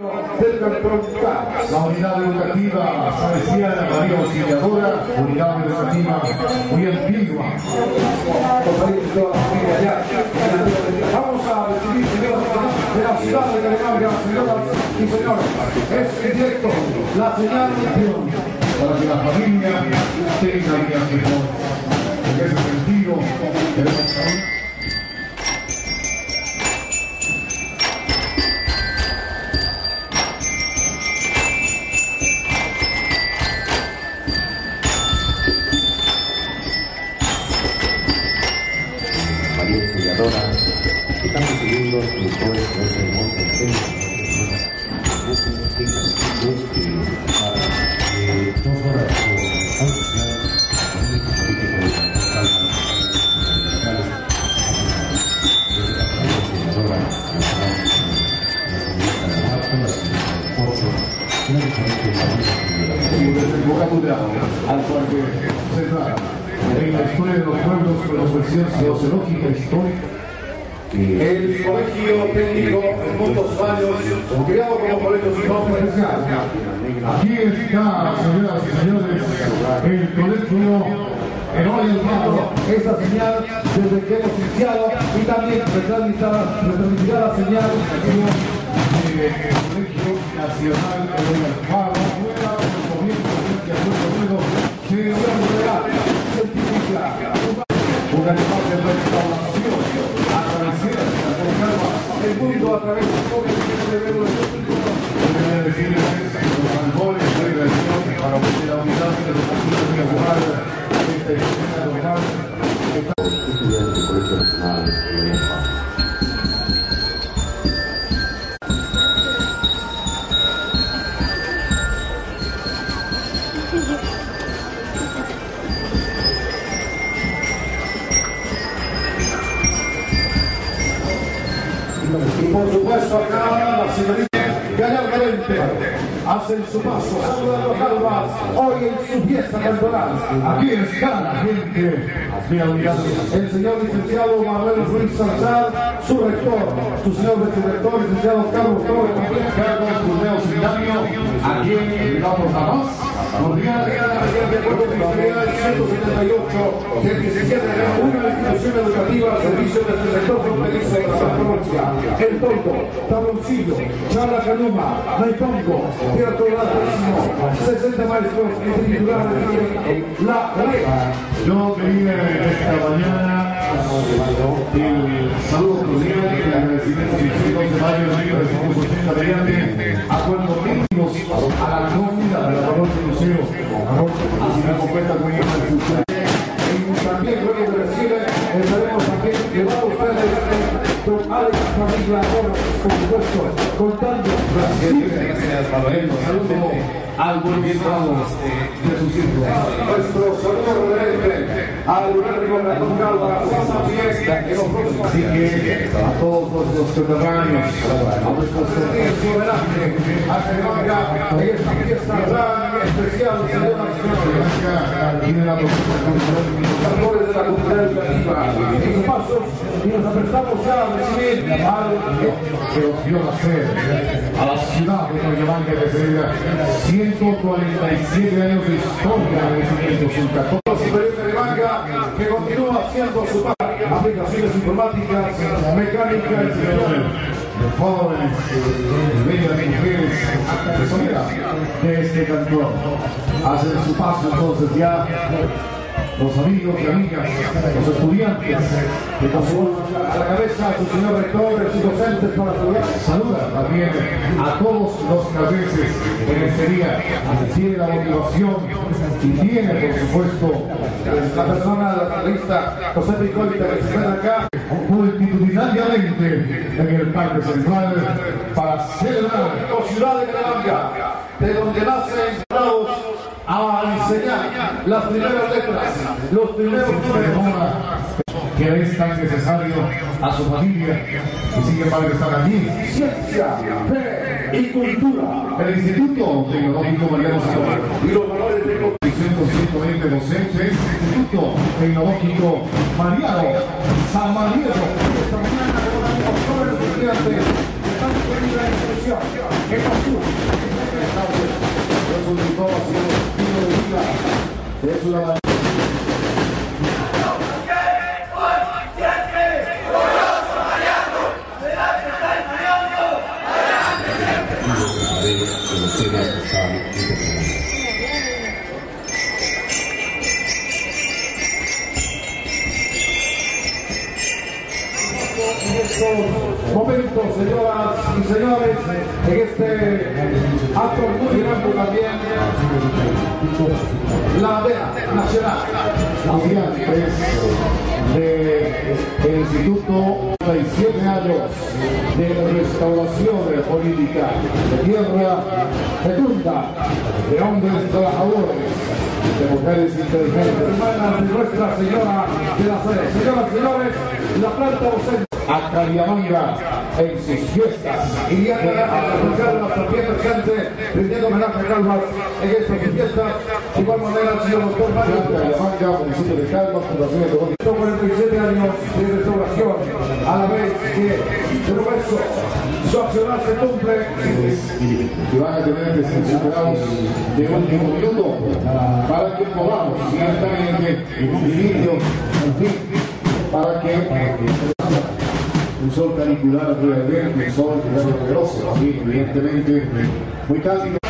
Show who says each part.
Speaker 1: La unidad educativa salesiana María Auxiliadora, unidad educativa muy antigua.
Speaker 2: Vamos a recibir, señoras de la ciudad de Calemanga, señoras y señores. Es en directo la señal de Dios.
Speaker 1: para que la familia tenga días mejores. En ese sentido, queremos al parque central. En la historia de los pueblos con la versión sociológica histórica
Speaker 2: El colegio técnico en muchos años, creado como colegio sin nombre especial.
Speaker 1: Aquí está, señoras y señores, el colegio Eloy Alfaro.
Speaker 2: Esa señal desde que hemos iniciado y también retransmitirá, la señal
Speaker 1: del Colegio Nacional Eloy Alfaro. Fuera del gobierno frente al pueblo se
Speaker 2: real, científica,
Speaker 1: un animal de restauración, agradecer a la calma.
Speaker 2: el mundo a través de Y por supuesto acá la señorita Gallardamente hacen su paso, saludan los albas, hoy en su fiesta cantonal.
Speaker 1: Aquí está la gente.
Speaker 2: El señor licenciado Manuel Ruiz Salazar, su rector, su señor vicerrector, licenciado Carlos también
Speaker 1: Carlos Burdeos Simultáneo, a quien damos la más cordial
Speaker 2: de acuerdo ministerial 178 del 17 de enero, una institución educativa al servicio del sector fronterizo de la provincia. El Tonto, Tabloncillo, Charla Canuma, Naipongo, Teatro Décimo, 60 maestros y titulares de La Reja.
Speaker 1: Yo en esta mañana el saludo cordial y el agradecimiento de de 80 mediante a cuando a la nómina de la parroquia así me cuenta Gracias, Manuel. Saludo al estado de su círculo.
Speaker 2: nuestro saludo al gobierno de la Calva, también en los próximos
Speaker 1: Así que a todos nuestros coterráneos, a nuestros
Speaker 2: soberane, a Semanga, en esta fiesta y y de la y nos a
Speaker 1: que nos nacer a la ciudad de Coyamanga de Pereira, 147 años de historia de 1514.
Speaker 2: Superior de que continúa haciendo su parte. Aplicaciones informáticas, mecánica, etc.
Speaker 1: de jóvenes y bellas mujeres personas de este cantón. Hacen su paso entonces ya los amigos y amigas, los estudiantes que con
Speaker 2: A la cabeza, su señor rector, sus docentes para saludar.
Speaker 1: Saluda también a todos los cabeces en este día. Tiene la motivación y tiene, por supuesto,
Speaker 2: La persona, la analista José Picolita, que se encuentra acá,
Speaker 1: multitudinariamente en el Parque Central para celebrar
Speaker 2: o ciudad de Calamanga, de donde nacen dados a enseñar las primeras letras, los primeros números.
Speaker 1: Que es tan necesario a su familia y sin embargo están aquí.
Speaker 2: Ciencia, fe y cultura.
Speaker 1: El Instituto Tecnológico Mariano Salvador.
Speaker 2: Y los valores de
Speaker 1: 120 docentes, Instituto Tecnológico Mariano Samaniego.
Speaker 2: esta mañana con los estudiantes que están querida institución, que postula,
Speaker 1: Es un licor, ha sido un estilo de vida. Es una manera.
Speaker 2: En estos momentos, señoras y señores, en este acto muy grande también, la bandera nacional.
Speaker 1: estudiantes del Instituto 37 años de restauración política de tierra fecunda de hombres trabajadores, de mujeres inteligentes.
Speaker 2: hermanas de Nuestra Señora de la Sede. Señoras y señores, la planta docente
Speaker 1: a Cariamanga en sus fiestas.
Speaker 2: y ya que Calvas también presente, rindiendo homenaje a Calvas en estas fiestas. De igual manera, el señor doctor Mario
Speaker 1: Cariamanga, municipio de Calma, Fundación Económica.
Speaker 2: 47 años de restauración, a la vez que de eso su accionar se cumple.
Speaker 1: Y van a tener que ser superados de último minuto para que podamos ciertamente inicio, en fin, para que sol canicular realmente, un sol que es poderoso, así, evidentemente muy cálido.